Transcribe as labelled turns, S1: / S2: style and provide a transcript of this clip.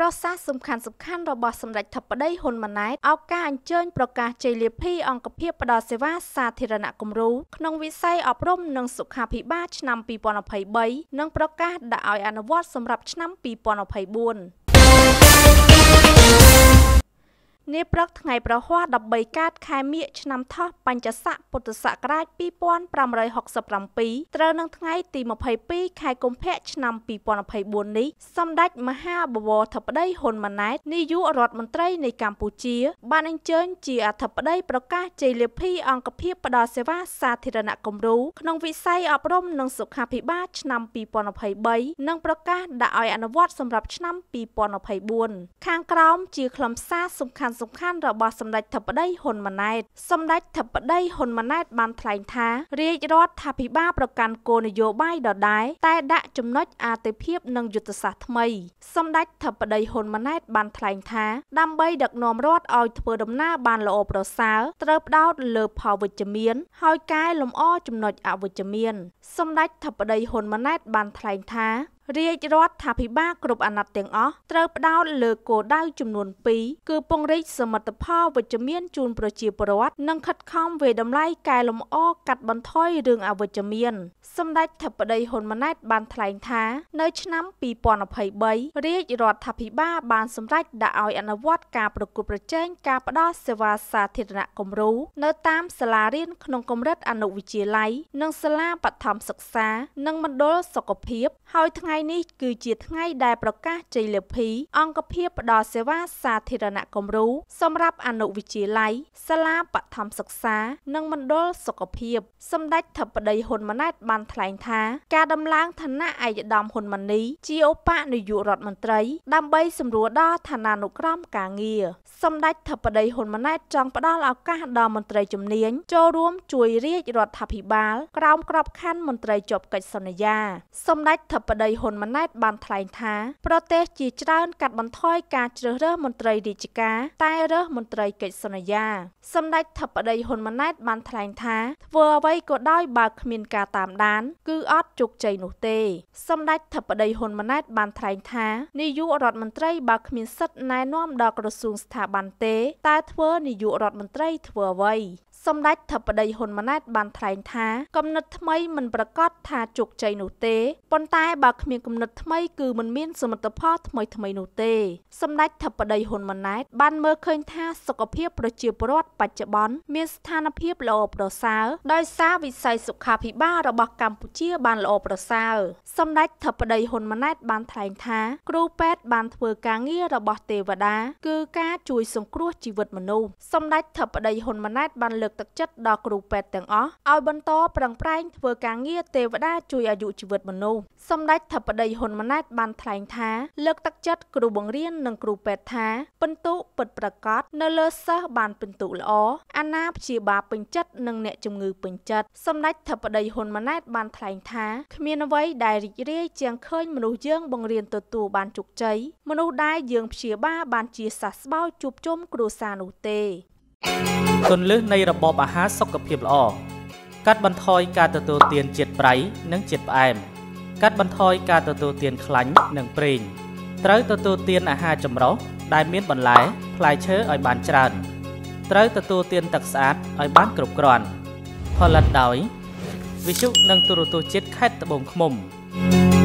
S1: ប្រសាសន៍សំខាន់សំខាន់របស់សម្ដេចធិបតីហ៊ុនម៉ាណែតឱកាសអញ្ជើញប្រកាសជ័យលាភីអង្គភាពផ្ដល់សេវាសាធារណគំរូក្នុងវិស័យអប់រំនិងសុខាភិបាលឆ្នាំ2023និងប្រកាសដាក់ឲ្យអនុវត្តសម្រាប់ឆ្នាំ2024 នាព្រឹកថ្ងៃប្រហ័ស13កើតខែមិញឆ្នាំថោះបញ្ញស័កពុទ្ធសករាជ2567ត្រូវនឹងថ្ងៃទី22ខែកុម្ភៈឆ្នាំ2024នេះសម្ដេចមហាបវរធិបតីហ៊ុនម៉ាណែតនាយករដ្ឋមន្ត្រីនៃកម្ពុជា បានអញ្ជើញជាអធិបតីប្រកាសជ័យលាភីអង្គភាពផ្ដល់សេវាសាធារណគំរូក្នុងវិស័យអប់រំនិងសុខាភិបាលឆ្នាំ2023និងប្រកាសដាក់ឲ្យអនុវត្តសម្រាប់ឆ្នាំ2024ខាងក្រោមជាខ្លឹមសារសំខាន់សំខាន់របស់សម្ដេចធិបតីហ៊ុនម៉ាណែតសម្ដេចធិបតីហ៊ុនម៉ាណែតបានថ្លែងថារាជរដ្ឋាភិបាលប្រកាន់គោលនយោបាយដដែលតែដាក់ចំណុចអាទិភាពនិងយុទ្ធសាស្ត្រថ្មីសម្ដេចធិបតីហ៊ុនម៉ាណែតបានថ្លែងថាដើម្បីដឹកនាំរដ្ឋឲ្យធ្វើដំណើរបានល្អប្រសើរត្រូវផ្ដោតលើផលវិជ្ជមាន ហើយកែលម្អចំណុចអវិជ្ជមានសម្ដេចធិបតីហ៊ុនម៉ាណែតបានថ្លែងថា រាជរដ្ឋាភិបាលគ្រប់អាណត្តិទាំងអស់ត្រូវផ្ដោតលើគោលដៅចំនួន2គឺពង្រីកសមិទ្ធផលវិជ្ជមានជូនប្រជាពលរដ្ឋនិងខិតខំវាយតម្លៃកែលម្អកាត់បន្ថយរឿងអវិជ្ជមានសម្ដេចធិបតីហ៊ុនម៉ាណែតបានថ្លែងថា នៅឆ្នាំ2023រាជរដ្ឋាភិបាលបានសម្រេចដាក់ឲ្យអនុវត្តការប្រកួតប្រជែងការផ្ដល់សេវាសាធារណគំរូនៅតាមសាលារៀនក្នុងកម្រិតអនុវិទ្យាល័យនិងសាលាបឋមសិក្សា និងមណ្ឌលសុខភាពហើយថ្ងៃថ្ងៃនេះគឺជាថ្ងៃដែលប្រកាសជ័យលាភី អង្គភាពផ្ដល់សេវាសាធារណគំរូសម្រាប់អនុវិទ្យាល័យសាលាបឋមសិក្សា និងមណ្ឌលសុខភាពសម្ដេចធិបតីហ៊ុនម៉ាណែតបានថ្លែងថា ការដំឡើងឋានៈឯកឧត្តមហ៊ុនម៉ាណីជាឧបនាយករដ្ឋមន្ត្រី ដើម្បីសម្រួលដល់ឋានានុក្រមការងារសម្ដេចធិបតីហ៊ុនម៉ាណែតចង់ផ្ដល់ឱកាសដល់មន្ត្រីជំនាញចូលរួមជួយរាជរដ្ឋាភិបាល ក្រោមក្របខ័ណ្ឌមន្ត្រីជាប់កិច្ចសន្យាសម្ដេចធិបតីហ៊ុនហ៊ុនម៉ាណែតបានថ្លែងថាប្រទេសជាច្រើនកាត់បន្ថយការជ្រើសរើសមន្ត្រីរាជការតែរើសមន្ត្រីកិច្ចសន្យាសម្ដេចធិបតីហ៊ុនម៉ាណែតបានថ្លែងថាធ្វើអ្វីក៏ដោយបើគ្មានការតាមដាន គឺអត់ជោគជ័យនោះទេសម្ដេចធិបតីហ៊ុនម៉ាណែតបានថ្លែងថានាយករដ្ឋមន្ត្រីបើគ្មានសិទ្ធិណែនាំដល់ក្រសួងស្ថាប័នទេតើធ្វើនាយករដ្ឋមន្ត្រីធ្វើអ្វី សម្ដេចធិបតីហ៊ុនម៉ាណែតបានថ្លែងថាគំនិតថ្មីមិនប្រកាសថាជោគជ័យនោះទេប៉ុន្តែបើគ្មានគំនិតថ្មីគឺមិនមានសមិទ្ធផលថ្មីថ្មីនោះទេសម្ដេចធិបតីហ៊ុនម៉ាណែតបានមើលឃើញថាសុខភាពប្រជាពលរដ្ឋបច្ចុប្បន្នមានស្ថានភាពល្អប្រសើរដោយសារវិស័យសុខាភិបាលរបស់កម្ពុជាបានល្អប្រសើរសម្ដេចធិបតីហ៊ុនម៉ាណែតបានថ្លែងថា គ្រូពេទ្យបានធ្វើការងាររបស់ទេវតាគឺការជួយសង្គ្រោះជីវិតមនុស្សសម្ដេចធិបតីហ៊ុនម៉ាណែតបានលើកទឹកចិត្តដល់គ្រូពេទ្យទាំងអស់ឲ្យបន្តប្រឹងប្រែងធ្វើការងារទេវតាជួយអាយុជីវិតមនុស្សសម្ដេចធិបតីហ៊ុនម៉ាណែតបានថ្លែងថាលើកទឹកចិត្តគ្រូបង្រៀននិងគ្រូពេទ្យថាពិន្ទុពិតប្រាកដនៅលើសិស្សបានពិន្ទុល្អអាណាព្យាបាលពេញចិត្តនិងអ្នកជំងឺពេញចិត្តសម្ដេចធិបតីហ៊ុនម៉ាណែតបានថ្លែងថាគ្មានអ្វីដែលរីករាយជាងឃើញមនុស្សយើងបង្រៀនទទួលបានជោគជ័យមនុស្សដែលយើងព្យាបាលបានជាសះស្បើយជួបជុំគ្រួសារនោះទេ
S2: គន្លឹះនៃរបបអាហារសុខភាពល្អកាត់បន្ថយការទទួលទានជាតិប្រៃនិងជាតិផ្អែមកាត់បន្ថយការទទួលទានខ្លាញ់និងប្រេងត្រូវទទួលទានអាហារចម្រុះដែលមានបន្លែផ្លែឈើឲ្យបានច្រើនត្រូវទទួលទានទឹកស្អាតឲ្យបានគ្រប់គ្រាន់ផលិតដោយវិសុនិងទូរទស្សន៍ជាតិខេត្តត្បូងឃ្មុំ thank you